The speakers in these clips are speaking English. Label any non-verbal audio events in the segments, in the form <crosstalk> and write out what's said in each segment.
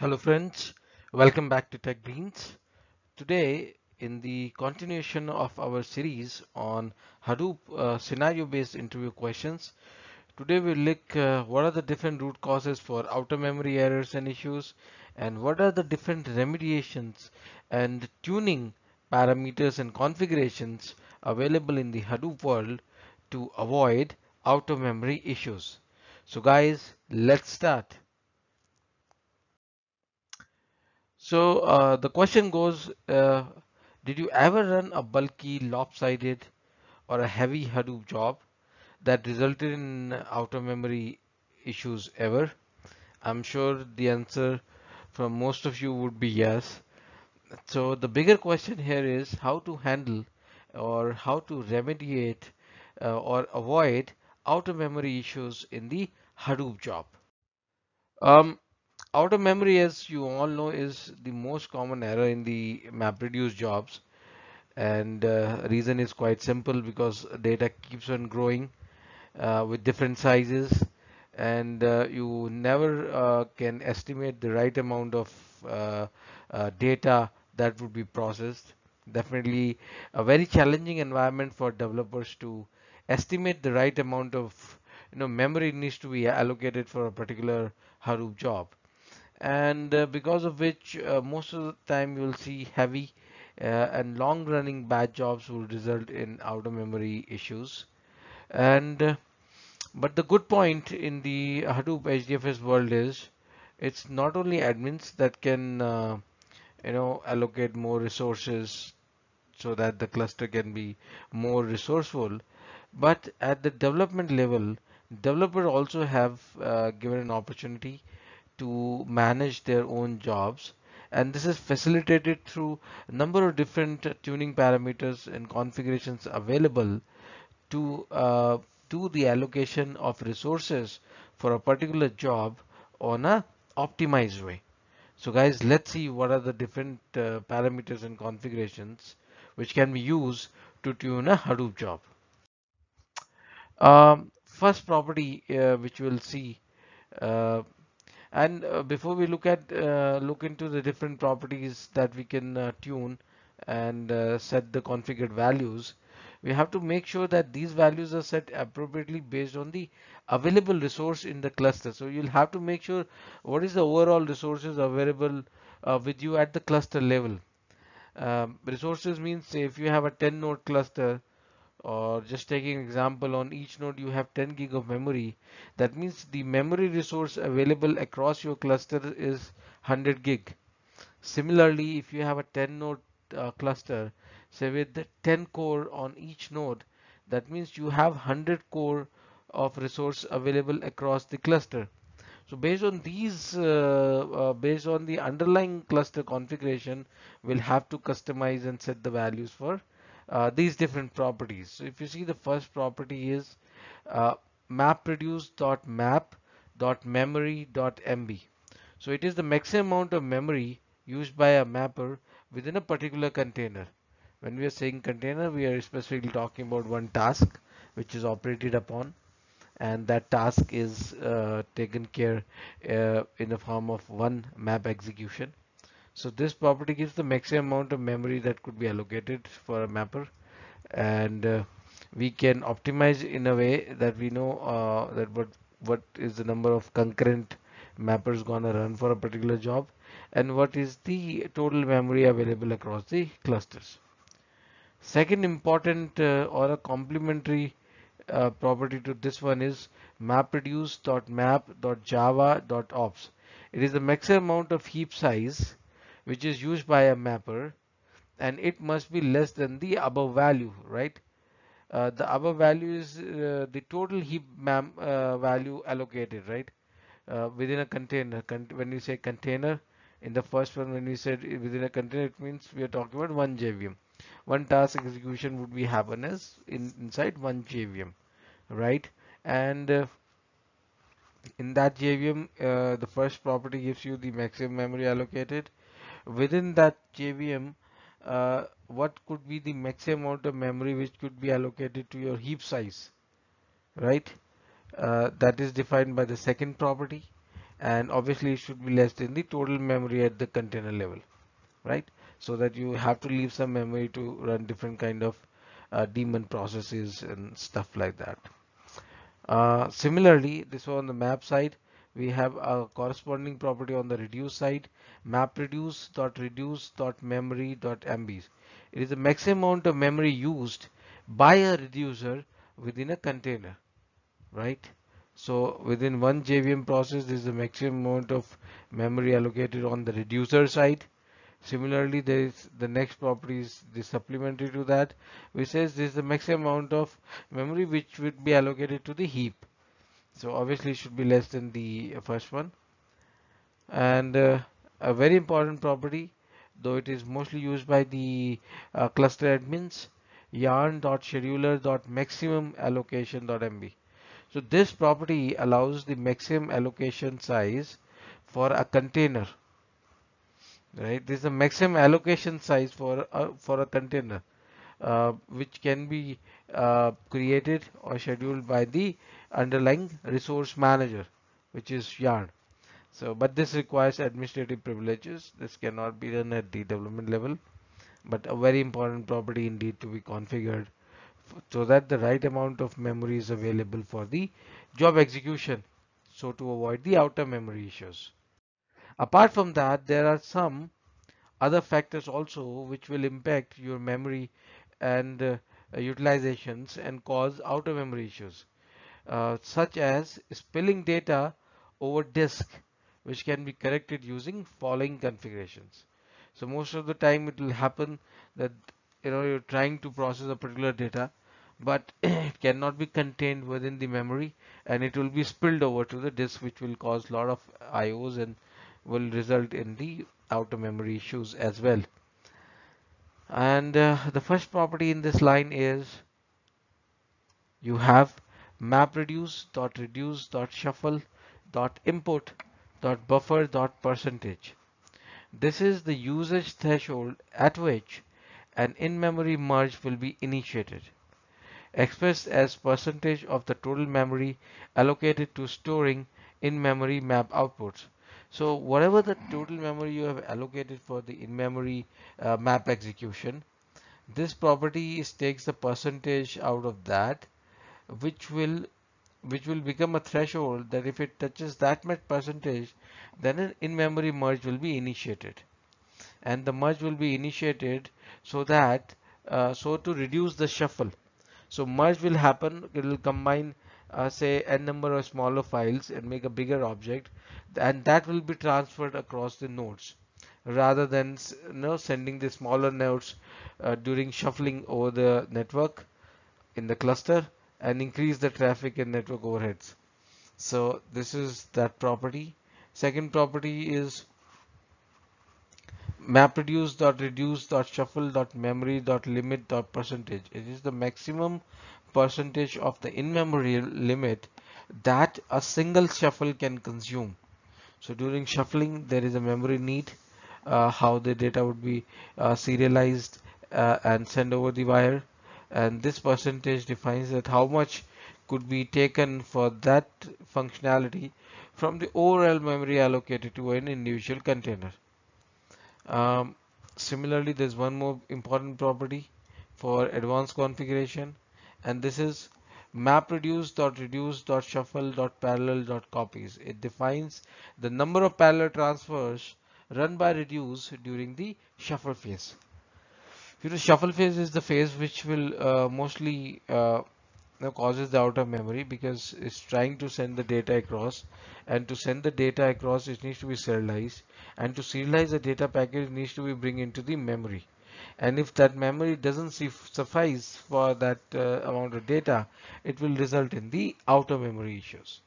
Hello friends, welcome back to Tech Greens. Today, in the continuation of our series on Hadoop uh, scenario-based interview questions, today we'll look uh, what are the different root causes for outer memory errors and issues, and what are the different remediations and tuning parameters and configurations available in the Hadoop world to avoid outer memory issues. So guys, let's start. So uh, the question goes, uh, did you ever run a bulky, lopsided, or a heavy Hadoop job that resulted in outer memory issues ever? I'm sure the answer from most of you would be yes. So the bigger question here is how to handle or how to remediate uh, or avoid outer memory issues in the Hadoop job. Um, Outer memory, as you all know, is the most common error in the MapReduce jobs. And uh, reason is quite simple because data keeps on growing uh, with different sizes and uh, you never uh, can estimate the right amount of uh, uh, data that would be processed. Definitely a very challenging environment for developers to estimate the right amount of you know memory needs to be allocated for a particular Hadoop job and uh, because of which uh, most of the time you will see heavy uh, and long running bad jobs will result in out of memory issues. And uh, but the good point in the Hadoop HDFS world is it's not only admins that can uh, you know allocate more resources so that the cluster can be more resourceful but at the development level developers also have uh, given an opportunity to manage their own jobs and this is facilitated through a number of different tuning parameters and configurations available to uh, do the allocation of resources for a particular job on a optimized way. So guys, let's see what are the different uh, parameters and configurations which can be used to tune a Hadoop job. Um, first property uh, which we'll see uh, and uh, before we look at uh, look into the different properties that we can uh, tune and uh, set the configured values, we have to make sure that these values are set appropriately based on the available resource in the cluster. So you'll have to make sure what is the overall resources available uh, with you at the cluster level. Um, resources means say if you have a 10 node cluster or just taking example on each node you have 10 gig of memory. That means the memory resource available across your cluster is 100 gig. Similarly if you have a 10 node uh, cluster say with the 10 core on each node that means you have 100 core of resource available across the cluster. So based on these uh, uh, based on the underlying cluster configuration we'll have to customize and set the values for uh, these different properties. So if you see the first property is uh, mapreduce.map.memory.mb. So it is the maximum amount of memory used by a mapper within a particular container. When we are saying container, we are specifically talking about one task which is operated upon and that task is uh, taken care uh, in the form of one map execution. So this property gives the maximum amount of memory that could be allocated for a mapper and uh, we can optimize in a way that we know uh, that what what is the number of concurrent mappers gonna run for a particular job and what is the total memory available across the clusters. Second important uh, or a complementary uh, property to this one is mapreduce.map.java.opts. It is the maximum amount of heap size which is used by a mapper and it must be less than the above value right? Uh, the above value is uh, the total heap uh, value allocated right? Uh, within a container Con when you say container in the first one when we said within a container it means we are talking about one JVM one task execution would be happen as in inside one JVM right? And uh, in that JVM uh, the first property gives you the maximum memory allocated within that JVM, uh, what could be the maximum amount of memory which could be allocated to your heap size, right? Uh, that is defined by the second property. and obviously it should be less than the total memory at the container level right so that you have to leave some memory to run different kind of uh, daemon processes and stuff like that uh, similarly this one on the map side we have a corresponding property on the reduce side map reduce dot reduce dot memory dot mbs it is the maximum amount of memory used by a reducer within a container right so within one JVM process, is the maximum amount of memory allocated on the reducer side. Similarly, there is the next property is the supplementary to that, which says this is the maximum amount of memory which would be allocated to the heap. So obviously, it should be less than the first one. And uh, a very important property, though it is mostly used by the uh, cluster admins, yarn.scheduler.maximum allocation.mb. So this property allows the maximum allocation size for a container. Right, this is the maximum allocation size for a, for a container, uh, which can be uh, created or scheduled by the underlying resource manager, which is Yarn. So, but this requires administrative privileges. This cannot be done at the development level, but a very important property indeed to be configured so that the right amount of memory is available for the job execution so to avoid the outer memory issues apart from that there are some other factors also which will impact your memory and uh, utilizations and cause outer memory issues uh, such as spilling data over disk which can be corrected using following configurations. So most of the time it will happen that you know you're trying to process a particular data but <clears throat> it cannot be contained within the memory and it will be spilled over to the disk which will cause a lot of IOs and will result in the outer memory issues as well. And uh, the first property in this line is you have map reduce dot reduce dot shuffle dot dot buffer dot percentage. This is the usage threshold at which an in-memory merge will be initiated. Expressed as percentage of the total memory allocated to storing in-memory map outputs. So whatever the total memory you have allocated for the in-memory uh, map execution, this property is, takes the percentage out of that, which will which will become a threshold that if it touches that much percentage, then an in-memory merge will be initiated. And the merge will be initiated so that uh, so to reduce the shuffle so merge will happen, it will combine uh, say n number of smaller files and make a bigger object and that will be transferred across the nodes rather than you know, sending the smaller nodes uh, during shuffling over the network in the cluster and increase the traffic and network overheads. So this is that property. Second property is mapreduce dot reduce dot shuffle dot memory dot limit dot percentage it is the maximum percentage of the in-memory limit that a single shuffle can consume so during shuffling there is a memory need uh, how the data would be uh, serialized uh, and sent over the wire and this percentage defines that how much could be taken for that functionality from the overall memory allocated to an individual container um, similarly, there's one more important property for advanced configuration, and this is map reduce dot reduce dot shuffle dot parallel dot copies. It defines the number of parallel transfers run by reduce during the shuffle phase. Know, shuffle phase is the phase which will uh, mostly uh, causes the outer memory because it's trying to send the data across. And to send the data across it needs to be serialized. And to serialize the data packet needs to be bring into the memory. And if that memory doesn't suffice for that uh, amount of data it will result in the outer memory issues.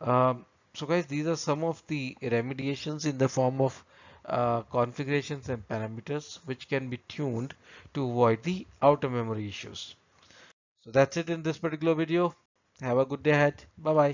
Um, so guys these are some of the remediations in the form of uh, configurations and parameters which can be tuned to avoid the outer memory issues so that's it in this particular video. Have a good day ahead. Bye bye.